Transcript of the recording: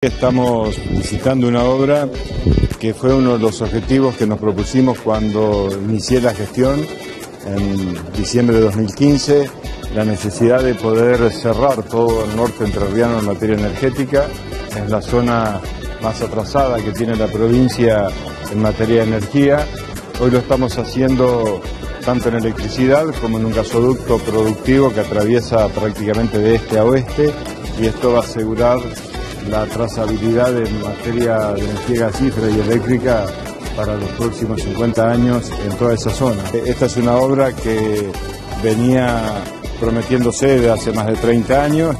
Estamos visitando una obra que fue uno de los objetivos que nos propusimos cuando inicié la gestión en diciembre de 2015, la necesidad de poder cerrar todo el norte entrerriano en materia energética, es la zona más atrasada que tiene la provincia en materia de energía. Hoy lo estamos haciendo tanto en electricidad como en un gasoducto productivo que atraviesa prácticamente de este a oeste y esto va a asegurar la trazabilidad en materia de energía gasífera y eléctrica para los próximos 50 años en toda esa zona. Esta es una obra que venía prometiéndose desde hace más de 30 años.